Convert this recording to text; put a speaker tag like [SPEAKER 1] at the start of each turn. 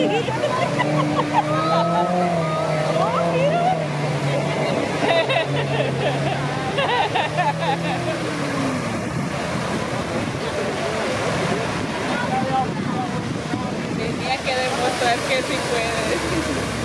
[SPEAKER 1] Tenía que demostrar que sí puedes.